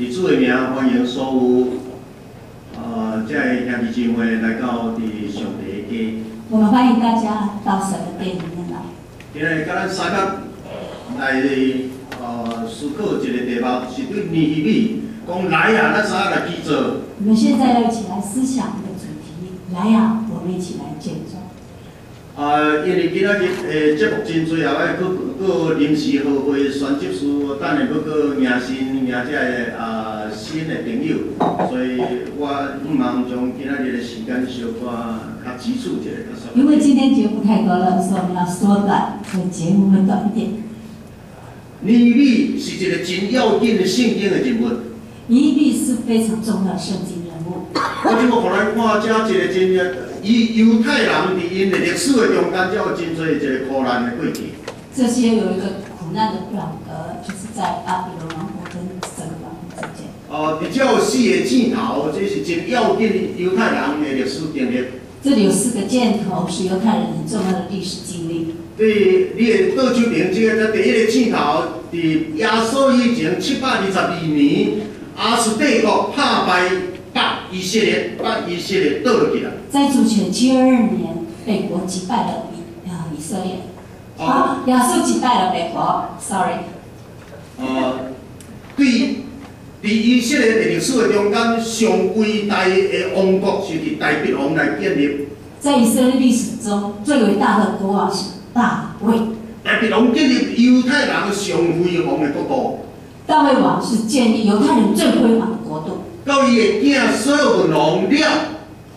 伫主的名，欢迎所有呃，即个兄弟姊妹来到伫上帝的家。我们欢迎大家到神的殿里面来。今日甲咱三个来呃思考一个题目，是对尼希米讲来啊，咱三个来去做。我们现在要一起来思想一个主题，来呀，我们一起来建造。啊，因为今仔日诶节目真多啊，还佫佫临时合会选择书，等下要个迎新迎这个啊新的朋友，所以我希望将今仔日的时间小可较急促一下，较因为今天节目太多了，所以我们要缩短，所以节目会短一点。尼希米是一个真要紧的圣经的人物。尼希米是非常重要的圣经人物。我即个互咱看遮一个真正。以犹太人伫因的历史的中间，才有真侪一个苦难的过程。这些有一个苦难的表格，就是在巴比伦王国跟整个王国之间。哦，比较四个箭头，这是真要紧犹太人的历史经历。这里有四个箭头，是犹太人很重要的历史经历。对，你的倒手边这个第一个箭头，伫耶稣以前七百二十二年，阿斯帝国打败。把以色列，把以色列倒落去了。在主前七二二年，北国击败了以啊以色列。啊，亚述击败了北国，sorry。呃，对，伫以色列的历史的中间，上伟大的王国是伫大卫王来建立。在以色列历史中，最伟大的国王是大卫。大卫王建立犹太人上辉煌的国度。大卫王是建立犹太人最辉煌的国度。到伊的囝所罗门王了，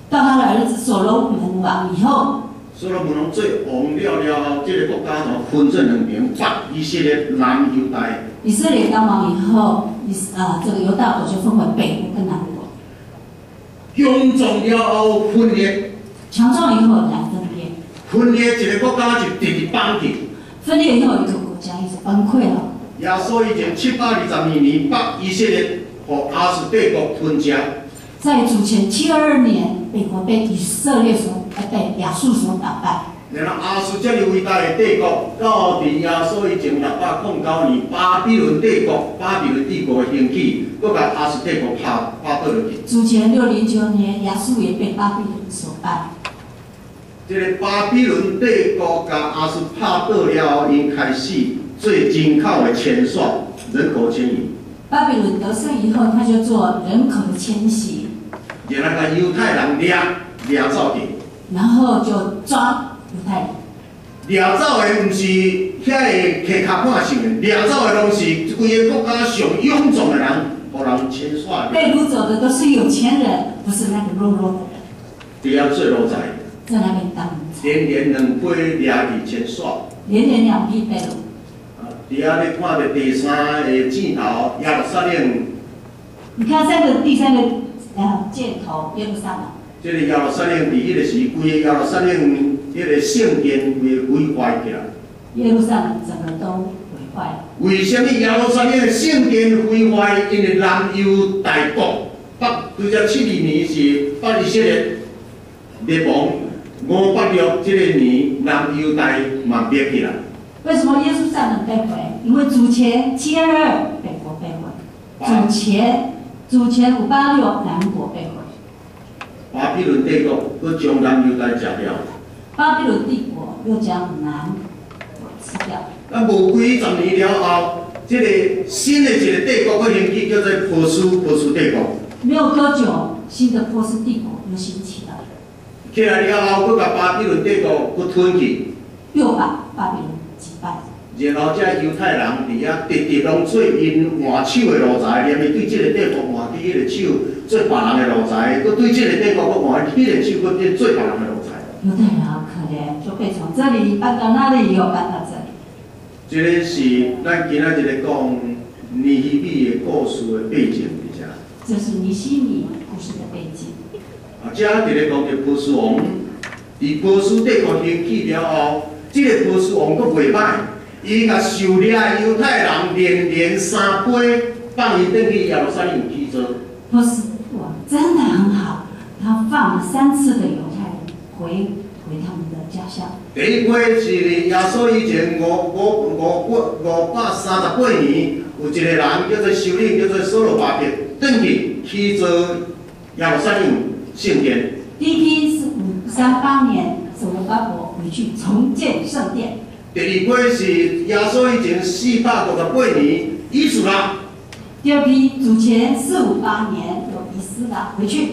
到他的儿子所罗门王以后，所罗门王做王了了后，这个国家就分成两边，北以色列、南犹大。以色列当王以后，以啊这个犹大国就分为北国跟南国。强壮了后分裂，强壮以后来分裂。分裂一个国家就直直崩溃。分裂以后一个国家一直崩溃了。耶稣以前七百二十二年北以色列。和阿斯帝国分家，在主前七二二年，美国被以色列所呃被亚述所打败。然后阿斯这么伟大的帝国，到伫耶稣以前六百零九年，巴比伦帝国，巴比伦帝国的兴起，搁把阿斯帝国拍拍倒落去。主前六零九年，亚述也被巴比伦所败。这个巴比伦帝国甲阿斯拍倒了后，因开始做人口的迁徙，人口迁移。巴比伦得胜以后，他就做人口的迁徙。然后把犹太人掠掠走去。然后就抓犹太人。掠走的不是遐个乞卡看性的，掠走的拢是规个国家上臃肿的人，互人迁徙。被掳走的都是有钱人，不是那个弱弱的人。只要做奴才。在那边当。连连两批掠去迁徙。连连两批被掳。底下你看到第三个箭头耶路撒冷。你看三个第三个呃箭头耶路撒冷。这个耶路撒冷第一个是，规个耶路撒冷迄个圣殿规毁坏起来。耶路撒冷整个都毁坏。为什么耶路撒冷圣殿毁坏？因为南犹大国北拄则七二年是北以色列灭亡，五八六这个年南犹大嘛灭起来。为什么耶稣撒冷被毁？因为主前七二二北国被毁，主前主前五八六南国被毁。巴比伦帝国又将南犹大吃掉。巴比伦帝国又将南吃掉。那无几十年了后，这个新的一个帝国又兴起，叫做波斯波斯帝国。没有多久，新的波斯帝国又兴起了。起来了后，又把巴比伦帝国又吞去。又把巴比伦。然后，这犹太人伫遐直直拢做因换手的奴才，连伊对即个帝国换起迄个手做别人的奴才，佮对即个帝国佮换迄个手佮变做别人的奴才。犹太人好可怜，就被从这里搬到那里，又搬到这里。这个是咱今仔日讲尼希米的故事的背景，是啥？这是尼希米故事的背景。啊，遮伫咧讲着波斯王，伫波斯帝国兴起了后，这个波斯王佫袂歹。伊甲狩猎犹太人连连三杯，放伊登去耶路撒冷居住。波斯王真的很好，他放了三次的犹太人回回他们的家乡。第一批是耶稣以前五五五五五百三十八年，有一个人叫做首领，叫做所罗巴伯，转去去做耶路撒冷圣殿。第一批是五三八年，所罗巴伯回去重建圣殿。第二批是耶稣以前四百五十八年，以斯拉。第二批主前四五八年有以斯拉回去，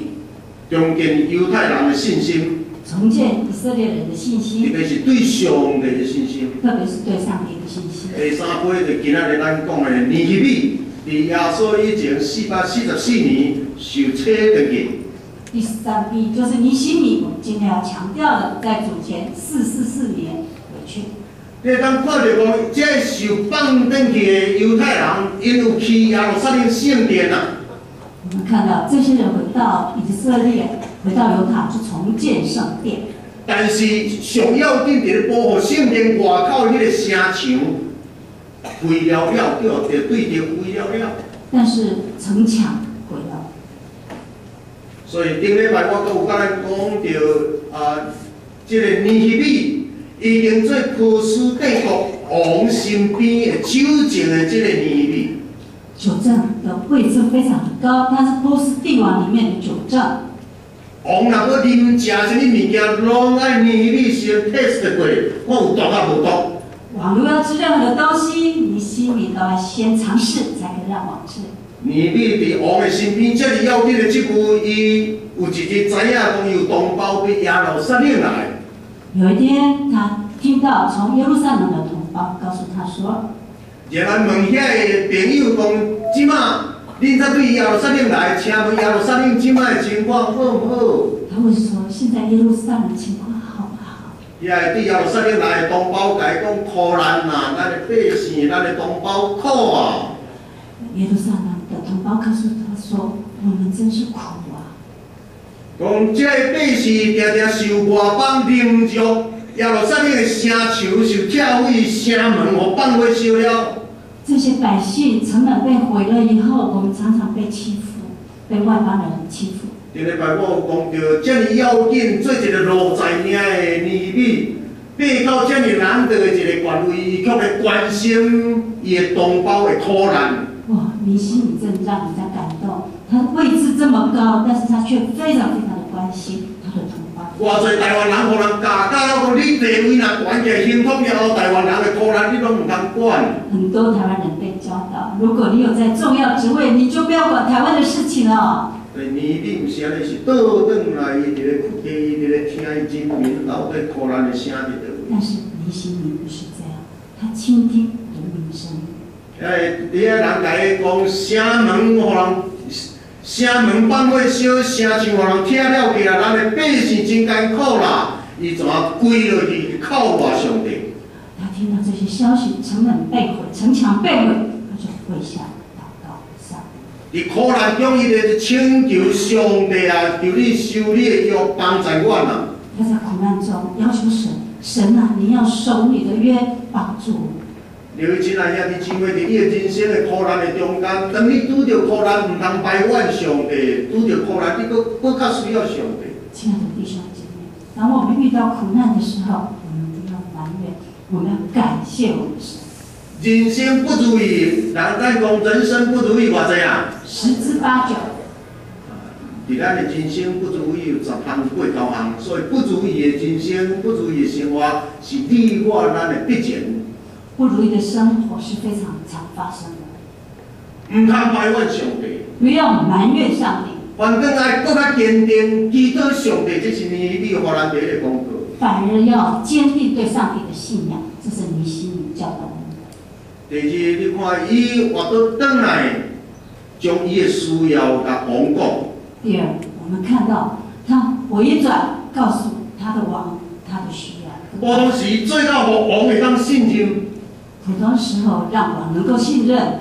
重建犹太人的信心，重建以色列人的信心特，别是对上帝的信心。特别是对上帝的信心。第三批就今仔日咱讲的尼希米，伫耶稣以前四百四十四年受册登记。第三批就是尼希米，我们今天要强调的，在主前四四四年回去。你当看到讲，这受放登去的犹太人，因有去耶路撒冷圣殿啊。我们看到这些人回到以色列，回到犹太，去重建圣殿。但是上要紧，伫咧保护圣殿外口迄个城墙毁了了，对，就对着毁了了。但是城墙毁了，所以顶礼拜我阁有甲咱讲着啊，即、个尼希米已经做波斯帝国王身边的酒政的即个尼希米。九正的位置非常的高，他是波斯帝王里面的酒政。王若要啉食什么物件，拢爱尼希米先 test 过，我有毒啊无毒。网络要吃任何的东西，你心里都要先尝试，才可以让网吃。尼希米伫王的身边，这是要紧的即句，伊有一日知影讲有同胞被耶路撒冷来，有一天，他听到从耶路撒冷的同胞告诉他说然后问遐个朋友讲，即马恁才对耶路撒冷来，请问耶路撒冷即马的情况好毋好？：“他会说，现在耶路撒冷情况好不好？遐个对耶路撒冷来的同胞甲伊讲苦难呐，咱的百姓，咱的同胞苦啊！耶路撒冷的同胞告诉他说：“我们真是苦啊！讲这个百姓常常受外邦凌辱，耶路撒冷的城墙受拆毁，城门互放火烧了。这些百姓城门被毁了以后，我们常常被欺负，被外邦人欺负。顶礼拜我有讲到，遮尔要紧，做一个路在领的尼米，爬到遮尔难得的一个官位，却来关心伊的同胞的苦难。哇，你心里真让人。他位置这么高，但是他却非常非常的关心他的同胞。偌侪台湾人互人教教，讲你地位若管起来，兴统了后，台湾人的苦难你拢毋通管。很多台湾人被教导，如果你有在重要职位，你就不要管台湾的事情了。所以尼米毋是安尼，是倒转来，伊伫咧家，伊伫咧听伊人民到底苦难的声伫倒位。但是尼希米不是这样，他倾听人民声音。哎，伫遐人来讲，城门互人，城门放火烧，城墙互人拆了起来，咱的百姓真艰苦啦。伊怎啊跪落去靠外上帝？他听到这些消息，城门被毁，城墙被毁，他就跪下祷告上帝。伫苦难中，伊就请求上帝啊，求你收你的约，帮助阮啊。他在苦难中要求神，神啊，你要守你的约，帮助我。刘亲啊，兄弟姊妹，伫你的人生的苦难的中间，当你拄着苦难，毋通埋怨上帝；拄着苦难，你搁搁较需要上帝。亲爱的弟兄姐妹，当我们遇到苦难的时候，我们不要埋怨，我们要感谢我们的神。人生不如意，人咱讲人生不如意偌济啊？十之八九，伫咱的人生不如意有十项八九项，所以不如意的人生、不如意的生活，是你我咱的必然。不如意的生活是非常常发生的。唔通埋怨上帝，不要埋怨上帝，反正爱更加坚定，祈祷上帝，这是你你互咱第一个功课。反而要坚定对上帝的信仰，这是你心里教导我们的。第二，你看伊活到转来，将伊的需要甲王讲。第二，我们看到他回转，告诉他的王他的需要。普通时做到互王会当信任，普通时候让我能够信任，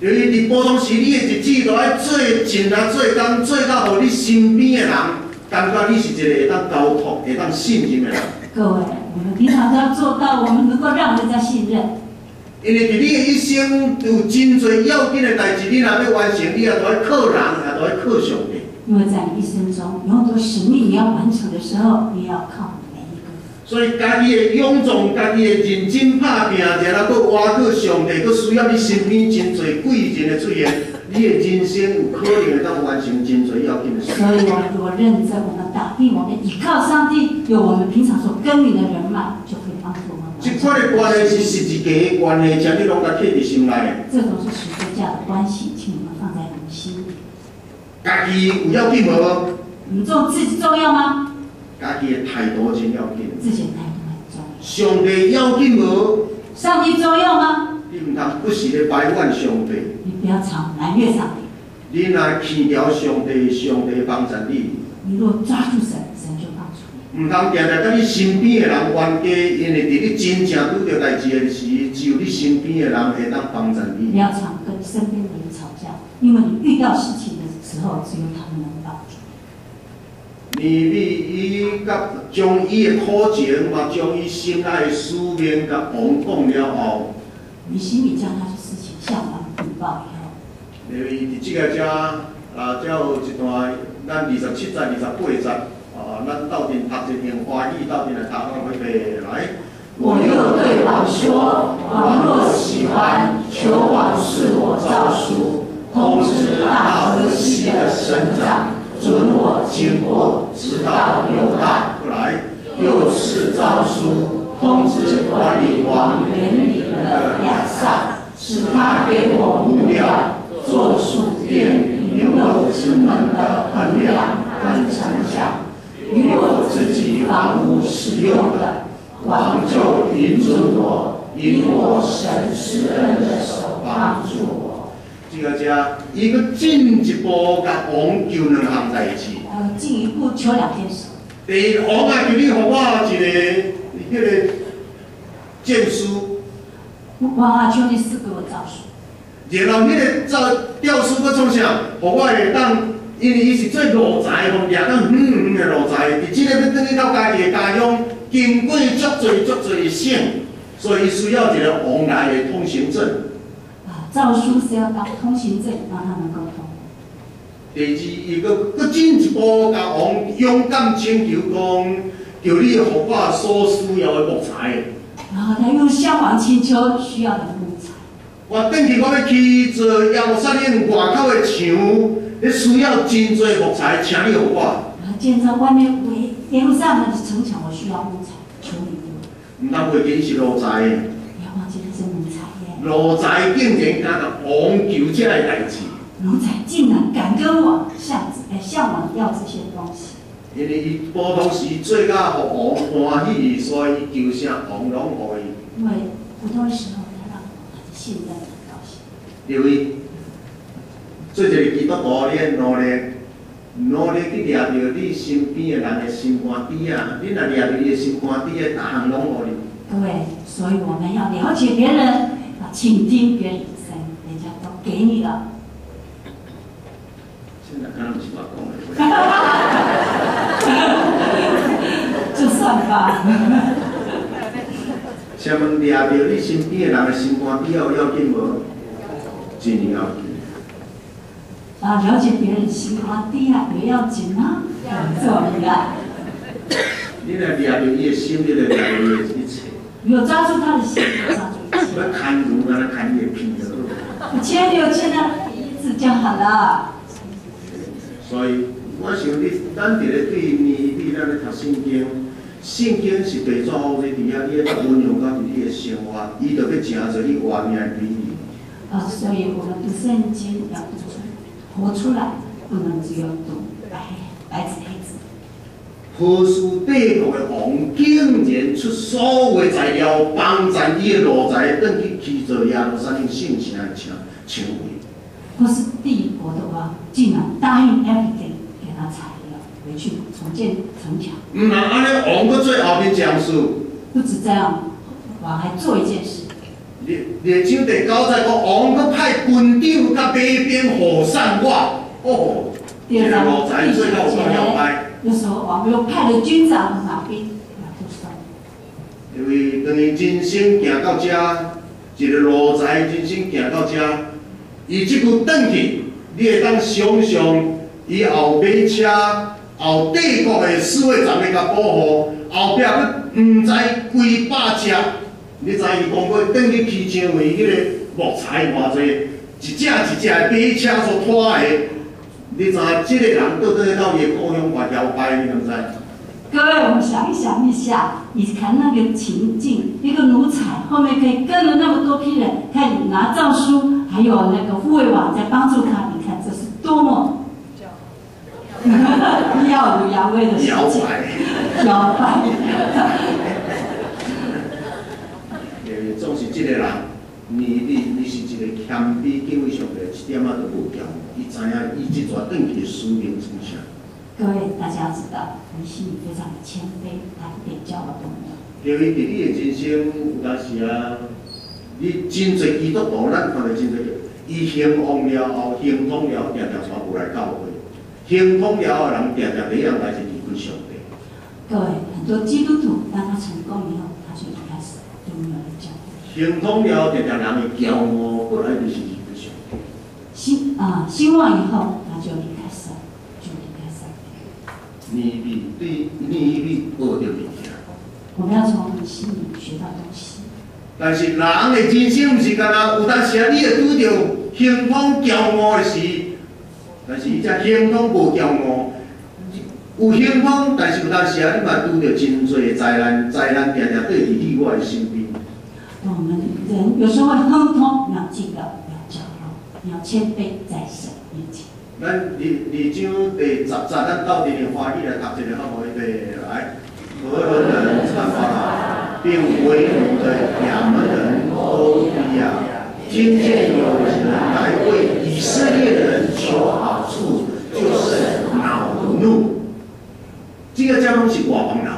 由于伫普通时你的日子都爱做尽啊做工，做到互你身边的人感觉你是一个会当沟通、会当信任的人。各位，我们平常都要做到，我们能够让人家信任。因为伫你的一生有真侪要紧的代志，你若要完成，你也都要靠人，也都要靠上帝。因为在你一生中有很多使命你要完成的时候，你要靠。所以家己的勇壮，家己的认真拍拼，然后搁活过上帝，搁需要你身边真侪贵人的出现，你的人生有可能会当完成真侪要紧的事。所以我们如果认真，我们打拼，我们依靠上帝，有我们平常所耕耘的人脉，就可以帮助我们完这成。款的关系是十字架的关系，请你拢甲刻伫心内。这种是十字架的关系，请你们放在你们心里。家己有要紧无？你们重自己重要吗？家己的态度真要紧。自己的态度很重要。上帝要紧无？上帝重要吗？你毋通不时咧埋怨上帝。你不要常埋怨上帝。你若弃掉上帝，上帝帮助你。你若抓住神，神就帮助你。毋通定定甲你身边的人冤家，因为伫你真正拄着代志的时，只有你身边的人会当帮助不你。要常跟身边的人吵架，因为你遇到事情的时候，只有他们能因为。伊甲将伊的苦情，嘛将伊心内的思念甲王讲了后，你心里将那些事情向完禀报以后，因为伫即个遮啊，遮有一段，咱二十七节、二十八节，啊，咱斗阵读一篇花语，斗阵来读啊，会背来。我又对王说：王若喜欢，求王赐我诏书，通知大河西的省长，准我经过，直到犹大。过来，又是诏书，通知管理王园里的亚萨，使他给我木料，做书店与楼之门的横梁跟城墙，与我自己房屋使用的。王就允准我，以我神施恩的手帮助我。即个遮，伊搁进一步甲王求两项代志。呃，进一步求两件事。第一，王啊，求你互我一个迄个证书，王啊，求你赐给我诏书。然后迄个诏诏书搁创啥？互我会当，因为伊是做路财吼，掠到远远的路财，伫即个要转去到家己的家乡，经过足侪足侪的省，所以需要一个王来的通行证。啊，诏书是要当通行证，帮他们沟通。第二，伊搁搁进一步甲王勇敢请求讲，叫你互我所需要的木材。然后他又向王请求需要的木材。我转去我要去做耶路撒冷外口的墙，你需要真侪木材，请你互我。然后建造外面围耶路撒冷的城墙，我需要木材，求你给我。毋通袂记是路财的，不要忘记这是奴才耶，路财竟然敢甲王求这个代志，奴才竟然敢跟我向哎向往要这些东西，因为伊普通时做甲互王欢喜，所以伊求啥王拢互伊。因为普通时候他让我很信任很高兴。因为做一个基督徒，你努力，努力去抓着你身边的人的心肝底啊！你若抓着伊的心肝底的，逐项拢互你。对，所以我们要了解别人，啊，倾听别人的声音，人家都给你了。现在可能不是我讲的话。就算吧。请问抓着你身边的人的心肝底有要紧无？真要紧。啊，了解别人的心肝地啊，也要紧啊，很重要。你若抓着伊的心，你就抓着伊的一切。有抓住他的心，就抓住一切。要看如安尼看伊的鼻就好。我牵有牵他鼻子就好了。所以，我想你，咱伫咧对面对咱咧读圣经，圣经是被造物伫遐，你要运用到伫你的生活，伊就要成做你活命的比喻。啊，所以我们读圣经要读出，活出来，不能只有读白白纸黑字。波斯帝国的王竟然出所有材料，帮咱伊的奴才，转去去做耶路撒冷圣城的墙墙位。波斯帝国的王竟然答应 everything 给他材料，回去重建城墙。毋然安尼，王搁做后面将士。不止这样，王还做一件事，列列章第九节讲，王搁派军长甲马兵护送我。哦，第二章路财第九最后我了节，解。那时候王又派了军长和马兵来护送。因为当伊人生行到遮，一个路财人生行到遮，伊即句转去，你会当想象伊后马车、后帝国的侍卫站咧甲保护，后壁佫毋知几百只，你知伊讲过，等去去上为迄个木材偌济，一只一只的马车所拖的，你知即个人倒转到伊的故乡外条摆，你敢知？各位，我们想一想一下，你看那个情境，一个奴才后面可以跟了那么多批人，看你拿诏书，还有那个护卫网在帮助他，你看这是多么耀武扬威的事情。摇摆。摇摆。诶，总是这个人，你你你是一个谦卑敬畏上帝，一点仔都无骄知影伊即阵转去的使命是啥。各位，大家要知道，你心里非常的谦卑，他一点骄傲都没有。因为伫你的人生有当时啊，你真侪基督徒，咱看到真侪，伊兴旺了后，兴通了，定定全部来教会；兴通了后，人定定第一样代志离开上帝。各位，很多基督徒当他成功以后，他就开始都没有来教会。兴通了，定定人会骄傲，过来就是。啊，兴旺以后，他就离开神，就离开上帝。你比对，你比学着物件。我们要从你心里学到东西。但是人的人生毋是干那，有当时啊，你会拄着兴通骄傲的事，但是伊只兴通无骄傲。有兴通，但是有当时啊，你嘛拄着真侪的灾难，灾难定定对伫你我的身边。我们人有时候会亨通，要记得，你要谦卑在神面前。咱二二章第十节，咱斗阵的花语来读一个好无？预备来，何伦人参巴拉，并为奴的亚门人欧比亚，听见有人来为以色列人求好处，就是恼怒。这个讲拢是外邦人。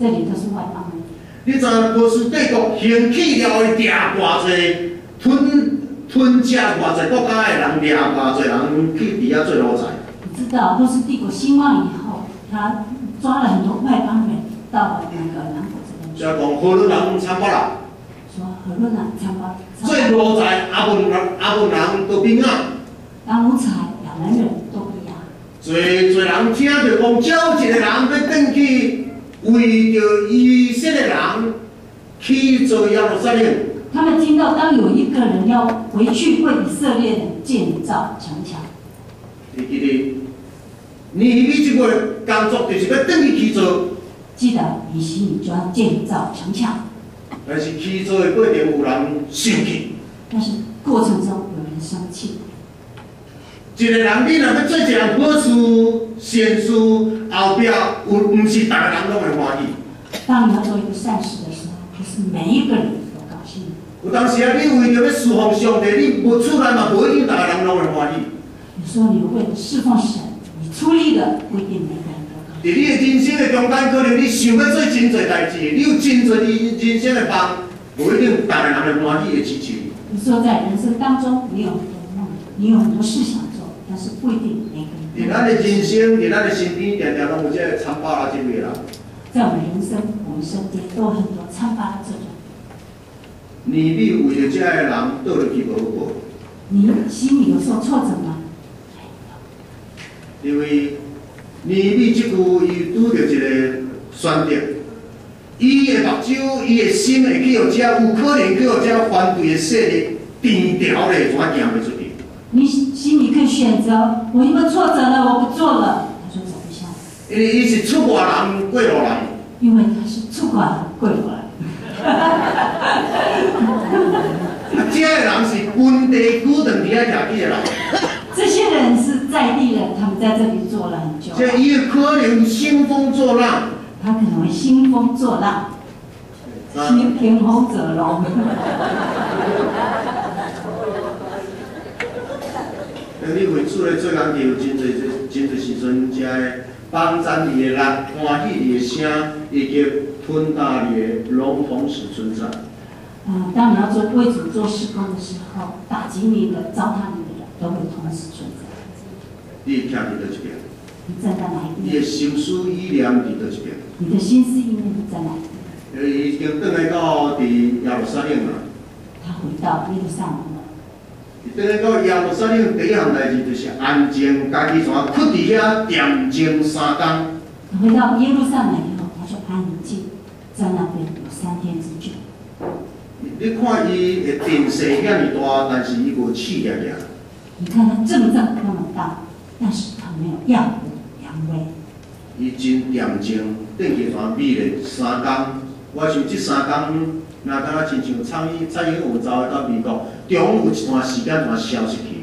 这里都是外邦人。你知影波斯帝国兴起了后，掠偌济吞吞食偌济国家的人，掠偌济人去伫遐做奴才。你知道，都是帝国兴旺以后，他抓了很多外邦人到那个南国这边去。就讲荷兰人参巴啦，说荷兰人，参巴，做奴才阿文人阿文人都边啊，当奴才，两门人都不一样。侪侪人听着讲，招一个人要转去为着以色列人去做耶路撒冷。他们听到，当有一个人要回去为以色列人建造城墙，你记得，你你这个工作就是要等于去做，记得你心里就要建造城墙。但是去做的过程有人生气。但是过程中有人生气，一个人，你若要做一件好事、善事，后壁有毋是大家人拢会欢喜。当你要做一个善事的时候，不是每一个人都高兴。有当时啊，你为着要侍奉上帝，你无出来嘛，不一定大家人拢会欢喜。你说你为了侍奉神，你出力的不一定每个人都高兴。伫你的人生的中间，可能你想要做真侪代志，你有真侪你人生的梦，不一定大家人会欢喜会支持你。有时候在人生当中，你有很多梦，你有很多事想做，但是不一定每个人都。伫咱的人生，伫咱的身边，定定拢有这个参巴拉这位人。在我们人生，我们身边都有很多参巴的这种。你你为着这个人倒落去无好，你心里有受挫折吗？因为你你即句伊拄着一个选择，伊的目睭、伊的心会去互遮，有可能去互遮反对的势力定调咧，怎行袂出去？你心里可以选择，我因为挫折了，我不做了，他说走不下去，因为伊是出外人过路人，因为他是出管了，跪过来。啊，遮个人是本地久长伫遐徛起的人，这些人是在地人，他们在这里做了很久，所以伊有可能兴风作浪，他可能会兴风作浪，啊，兴天风者龙。那你为主咧做工时有真侪真侪时阵，遮个帮赞你的力、欢喜你的声，以及吞大你的，拢同时存在。嗯，当你要做为主做施工的时候，打击你的、糟蹋你的人都会同时存在。你会徛伫倒一边？你站在哪一你的边？心思意念伫倒一边？你的心思意念在哪一边？呃，伊已经转来到伫耶路撒冷了。他回到耶路撒冷了。伊转来到耶路撒冷，第一项代志就是安静，家己怎困伫遐恬静三工。他回到耶路撒冷以后，他就安静，在那边有三天。你看伊的阵势遐尼大，但是伊无气压压。你看他阵仗那么大，但是他没有耀武扬威。伊真恬静，顶起团美丽三工。我想这三工，若敢若亲像蔡英蔡英文走到美国，中有一段时间全消失去。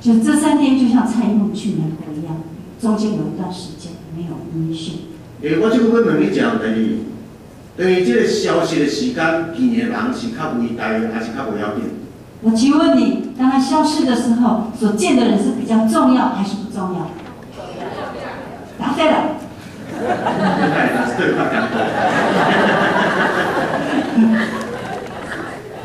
就这三天，就像蔡英文去美国一样，中间有一段时间没有音讯。诶，我这个问问你一个问题，等于即个消息的时间，见的人是较伟大，还是较无要紧？我请问你，当他消失的时候，所见的人是比较重要还是不重要？答对了。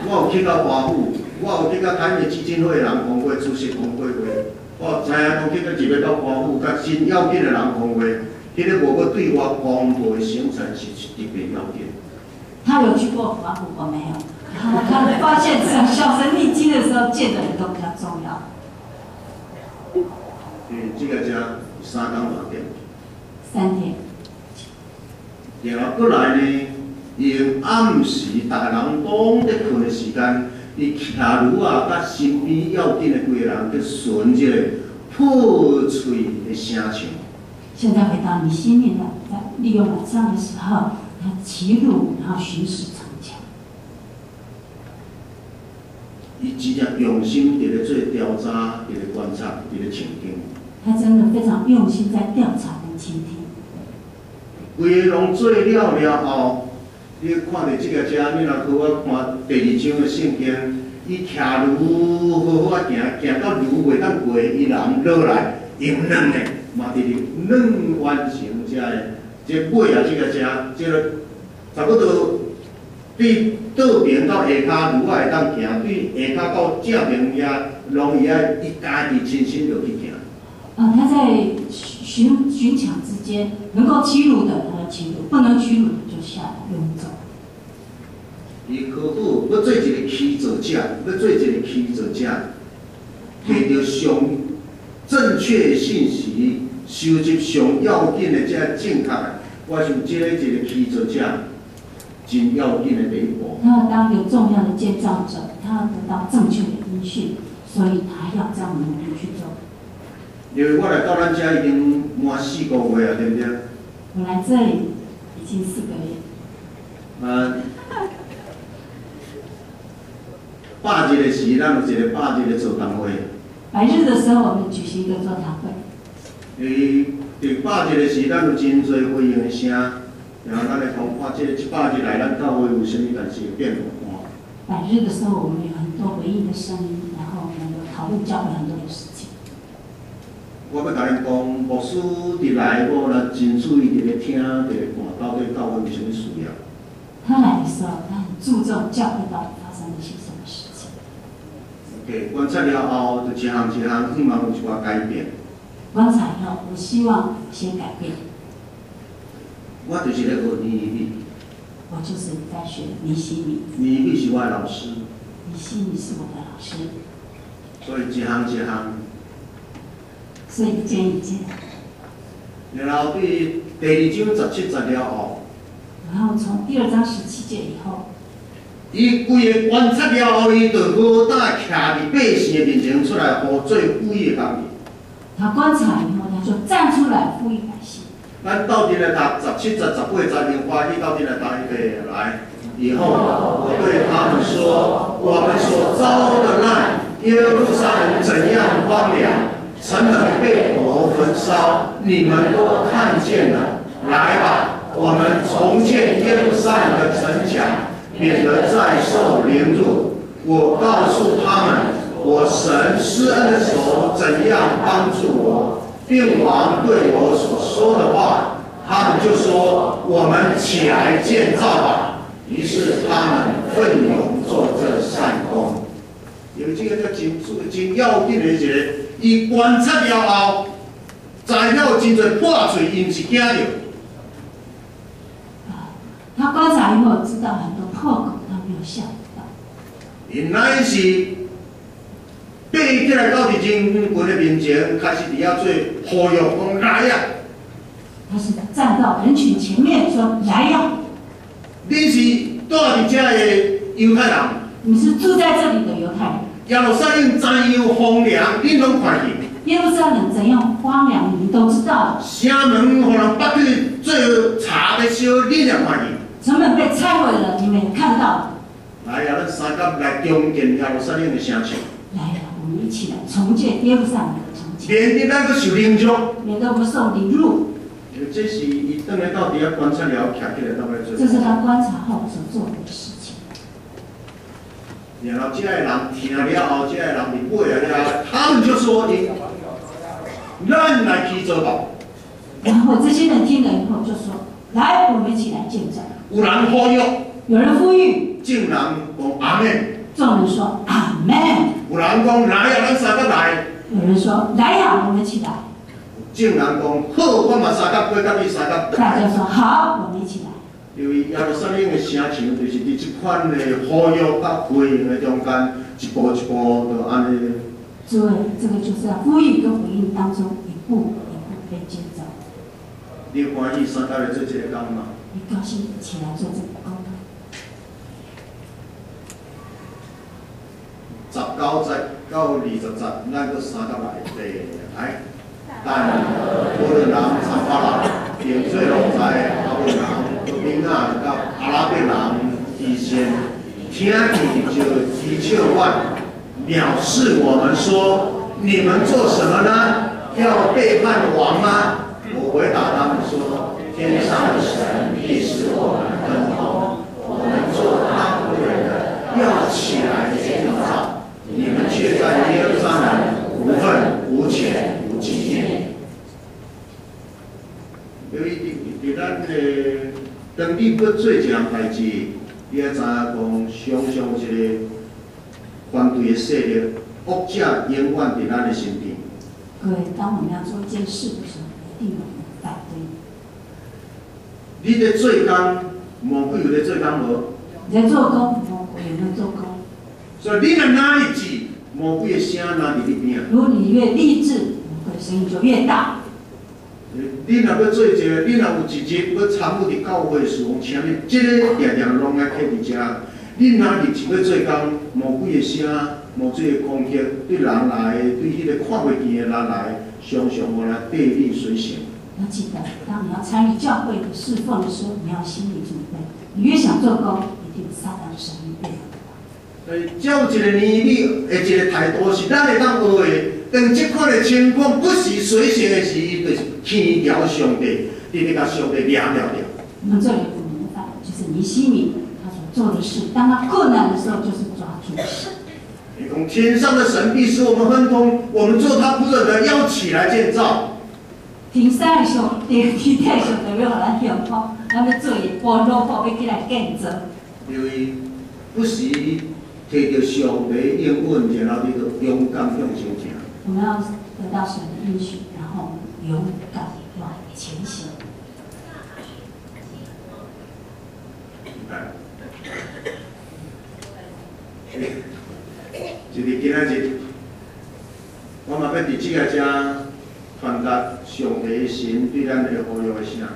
我有去到华府，我有去到台美基金会的人工会主席工会会，我知影讲去到入要到华府，甲真要紧的人工会，迄个无个对我公布的行程是特别要紧。他有去过华府，我没有。他发现这样销声匿迹的时候，见的人都比较重要。嗯，这个家三天两点。三点。然后过来呢，用暗时逐个人拢在困的时间，伊徛如啊，甲身边要紧的几个人去顺这个破碎的声唱。现在回到你心里了，在利用晚上的时候，他骑路，然后巡视城墙。伊真正用心伫咧做调查，伫咧观察，伫咧倾听。他真的非常用心在调查跟倾听。规个拢做了了后，你看着这个遮，你若去我看第二章的圣经，伊徛如好好啊行，行到如袂当过，伊人落来用软的，嘛伫咧软完成遮的，即尾啊，即个遮，即个差不多对倒边到下骹如会当行，对下骹到正边遐，拢伊爱伊家己亲身落去行。啊，他在寻寻抢之间，能够骑路的他就骑路，不能骑路的就下来用走。伊可好要做一个骑者者，要做一个骑者者，摕着上正确信息，收集上要紧的这正确的，我想这个一个骑者者真要紧的第一步。他要当一个重要的建造者，他要得到正确的音讯，所以他要这样努力去做。因为我来到咱家已经满四个月啊，对不对？我来这里已经四个月。嗯。八日的时，咱有一个八日的座谈会。白日的时候，我们举行一个座谈会。诶，伫八日的时，咱有真侪回应的声，然后咱来通看这一百日来咱到底有啥物代志变化。百日的时候，我们有很多回应的声音，然后我们有讨论教会很多的事情。我要甲你讲，牧师伫来，我呢真注意伫咧听，伫咧看，到底教会有啥物需要。他来的时候，他很注重教会到底发生了些什么事情。OK，观察了后，就一项一项希望有一寡改变。观察以后，我希望先改变。我就是咧学尼米。我就是在学尼西米。尼米是我的老师。尼西米是我的老师。所以一行一行。所以一件一件。然后对第二章十七节了后。然后从第二章十七节以后。伊规个观察了后，伊就无当徛伫百姓的面前出来，互做富裕的工人。他观察以后，他就站出来富裕百姓。那到底来读十七、十、十八、十零花，一到底来读一个来。以后我对他们说：我们所遭的难，耶路撒冷怎样荒凉，城门被火焚烧，你们都看见了。来吧，我们重建耶路撒冷的城墙。免得再受凌辱。我告诉他们，我神施恩的手怎样帮助我，并王对我所说的话，他们就说：“我们起来建造吧。”于是他们奋勇做这善功。有这个叫真真要紧的一个，伊观察了后，知了真侪破碎，因是惊着。他观察以后知道很多破口，他没有想到。因乃是爬起来到伫人群的面前，开始伫遐做呼吁讲来啊！他是站到人群前面说：“来呀，你是住伫遮的犹太人，你是住在这里的犹太人。耶路撒冷怎样荒凉，恁拢看见。耶路撒冷怎样荒凉，你们都知道。城门互人拔去做茶的时候，恁也看见。城门被拆毁了，你们也看到。来呀，咱三甲来重建耶路撒冷的城墙，来呀，我们一起来重建耶路撒冷的城墙，免得咱个受凌辱。免得不受凌辱。这是伊倒来到底下观察了，徛起来做。这是他观察后所做的事情。然后这个人听了后，这个人就过来了，他们就说：“你，咱来去做吧。然后这些人听了以后就说：“来，我们一起来见证。有人呼吁，”有人呼吁，竟然讲阿门。众人说：“阿门。有人讲来呀，咱三个来。”有人说：“来呀，我们一起来。众人讲好，我嘛三个过甲你三”个。大家说：“好，我们一起来。”因为耶路撒冷的城墙，就是伫即款的呼吁甲回应的中间，一步一步就安尼。诸位，这个就是在呼吁跟回应当中一步一步被建造。你欢喜三个来做这个工嘛？你高兴起来做这个工吗？十九节到二十节，咱个三个来第来。但无论人、参巴人、点水龙在阿文人、闽南甲阿拉伯人之间，听见就讥笑我，藐视我们说：你们做什么呢？要背叛王吗？我回答他们说：天上的神必使我们亨通，我们做他仆人的要起来建造，你们却在耶路撒冷无份无钱无纪念。因为伫伫咱的，当你要做一项代志，你要知影讲，常常有一个反对的势力，恶者永远伫咱的身边。各位，当我们要做一件事的时候，一定有人反对。你咧做工，魔鬼有咧做工无？你在做工，魔鬼有没有做工？所以你若哪一志，魔鬼的声哪伫边？如果你越励志，魔鬼的声音就越大。你若要做一个，你若有一日要参与伫教会事奉，请你即个定定拢爱客伫遮。你若日志要做工，无鬼个声，无鬼个攻击，对人来，对迄个看袂见的人来，常常无人对立随行。要记得，当你要参与教会的侍奉的时候，你要心理准备。你越想做工，一定撒旦的声音越大。所以，照一个年龄的一个态度是咱会当学的。当即款的情况不是随行的时，就是天条上帝，你咧甲上帝聊聊聊。那么这里我明白，就是尼西米他所做的事，当他困难的时候，就是抓住神。你从天上的神必使我们亨通，我们做他仆人的要起来建造。天上上帝、天地上帝要互咱幸福，咱要做嘢，我努力要起来建造。因为不时摕到上帝应允，然后你就勇敢向前行。我们要得到神的应许，勇敢往前行。就 是今仔日，我嘛要伫即个遮传达上帝神对咱的呼吁的声。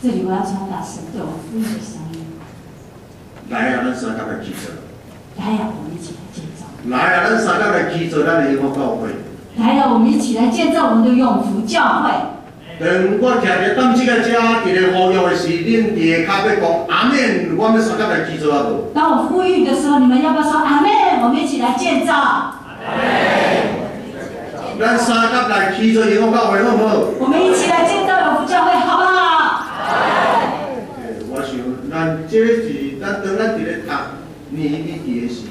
这里我要传达神对我呼吁的声音。来啊，咱三甲来祈祷。来呀，我们一起来建造。来啊，咱三甲来祈祷咱的永福教会。来了，我们一起来建造我们的永福教会。当我徛伫当这个家伫咧呼吁的时，恁伫个骹要讲阿免，我们三个来记住啊无？当我呼吁的时候，你们要不要说阿妹？我们一起来建造。阿咱三个来祈祷永福教会好不好？我们一起来建造永福教会，好不好？我想，咱这个是咱当咱伫咧读年历记的时，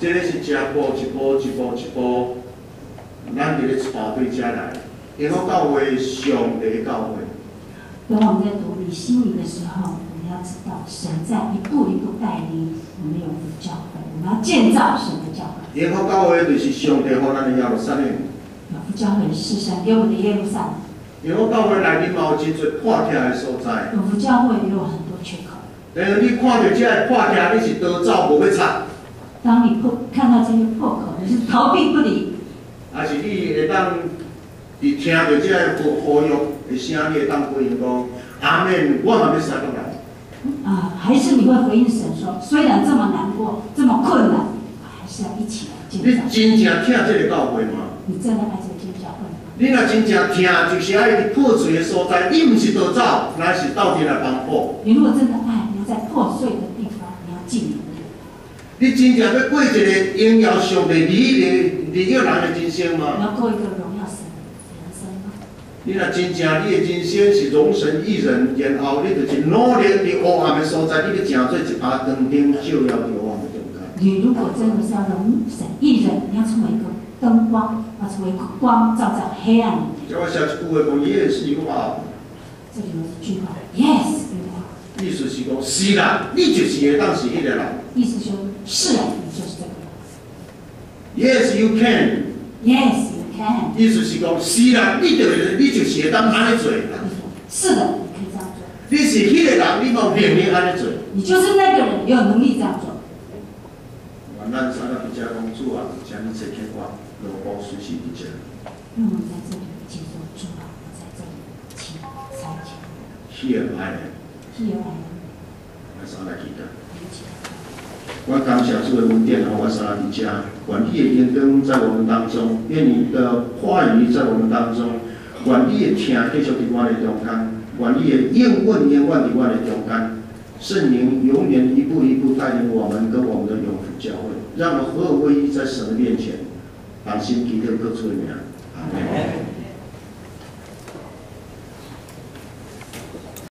这个是一步一步一步一步，咱伫咧带对遮来。永福教会上帝的教会，当我们在读你心里的时候，我们要知道神在一步一步带领我们永福教会，我们要建造神的教会。永福教会就是上帝互咱的耶路撒冷。教会是神给我们的耶路撒冷。永福教会内面嘛有真侪破拆的所在。永福教会也有很多缺口。但是你看到这个破拆，你是逃走无要拆？当你破看到这些破口，你是逃避不离，还是你会当伫听到这个呼呼吁的声，你会当回应讲阿免，我嘛要三个人。啊，还是你会回应神说，虽然这么难过，这么困难，还是要一起来建你。真正听这个教会吗？你真的爱这个建教会吗？你若真正听，就是爱伫破碎的所在，你毋是逃走，乃是到底来帮助。你如果真的爱，你要在破碎的。你真正要过一个荣耀上帝利益利益人的人生你吗？要过一个荣耀神人生吗？你若真正你的人生是容神益人，然后你就是努力伫黑暗的所在，你要正做一把灯灯照耀伫黑暗的中间。你如果真的是要容神一人，你要成为一个灯光，要成为光，照在黑暗里面。叫我下一句话讲，Yes you are，这里有一句话，Yes 意思是讲是啦，你就是会当是迄个人。意思说是是啊，你就是这个人。Yes you can，Yes you can，意思是讲是啦，你就会你就是会当安尼做啦。是的，你可以这样做。你是迄个人，你冇能力安尼做。你就是那个人，你有能力这样做。咱三个比较公主啊，将一切牵挂，罗布随时伫这。让我在这里接受主啊，我在这里，请三千。Here I am，是有爱的，咱三个记得。一起来。我感谢主的恩典和我三个伫遮，愿你的恩光在我们当中，愿你的话语在我们当中，愿你的听继续伫我的中间，愿你的应允永远伫我的中间。圣灵永远一步一步带领我们跟我们的永福教会，让我们合而为一，在神的面前，把心祈祷各处的名。阿门。